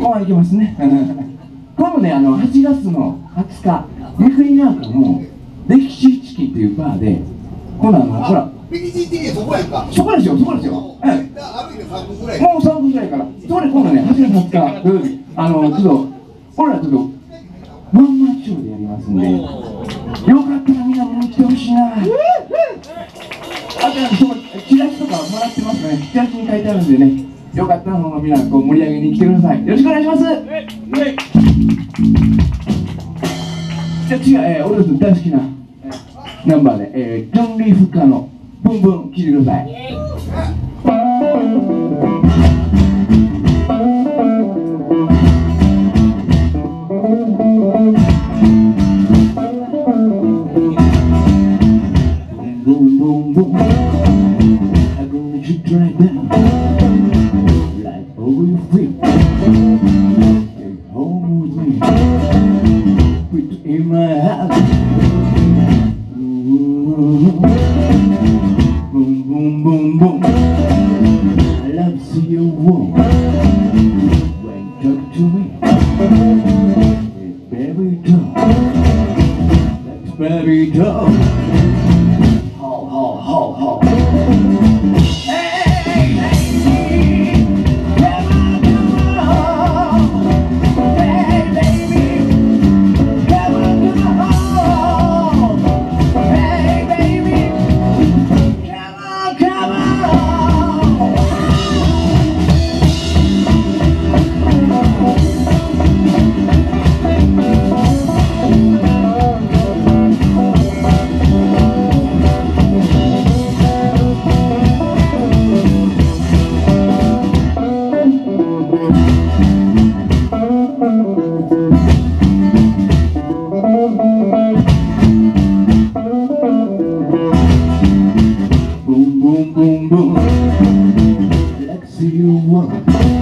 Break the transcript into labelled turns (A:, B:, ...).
A: まあいけますね。今度ねあの8月の20日三国なんかの歴史チキンっていうバーで今度あのほら
B: ビリジティそこやんか。
A: そこですよそこですよ、はい
B: 歩いて3分ぐらい。
A: もう3分ぐらいから、そこで今度ね、8月20日あの、ちょっと、俺らちょっと、ワンマンショーでやりますんで、よかったらみんな見に来てほしいな。あと、そこ、チラシとかもらってますね、チラシに書いてあるんでね、よかったらみんなこう盛り上げに来てください。よろしくお願いします。じゃあ次は、えー、俺たち大好きな、えーナンバーで、えー、ジョン・リー・フッカーのブンブン聞いてください。Boom, boom, boom. real woman. you want.